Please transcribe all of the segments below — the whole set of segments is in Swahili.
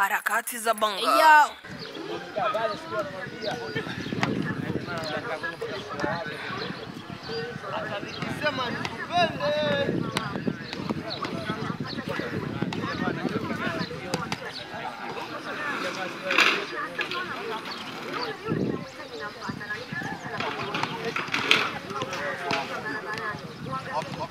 harakati za Bongo. Yo. Hop, hop.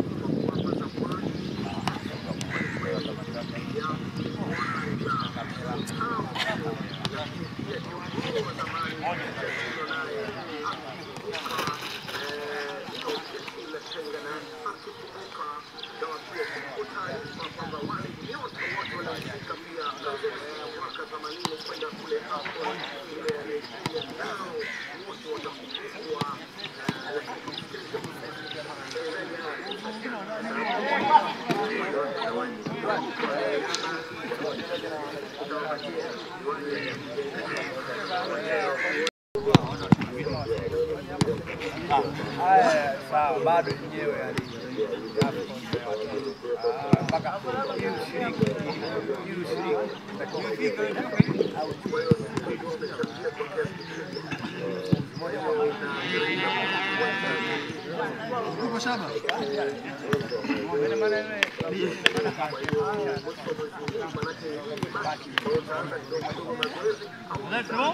Haya, sawa, bado yenyewe yani Moleque, tá.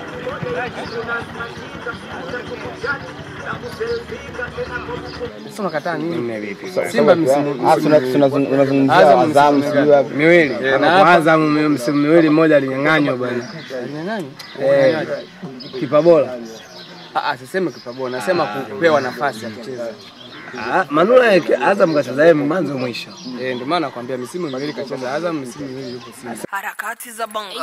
Sasa unakataa nini? Simba Simba unazungumzia Azam Azam sijui miwili. na Kwa hapa- Azam mi- msimu miwili mmoja alinyang'anywa bwana. Eh, kipa bora. Ah, ah, siseme kipa bora, nasema kupewa nafasi ya kucheza. Ah, Manula yake Azam kacheza yeye mwanzo mwisho. Eh, ndio maana nakwambia misimu miwili kacheza Azam, misimu miwili yupo Simba. harakati za bongo.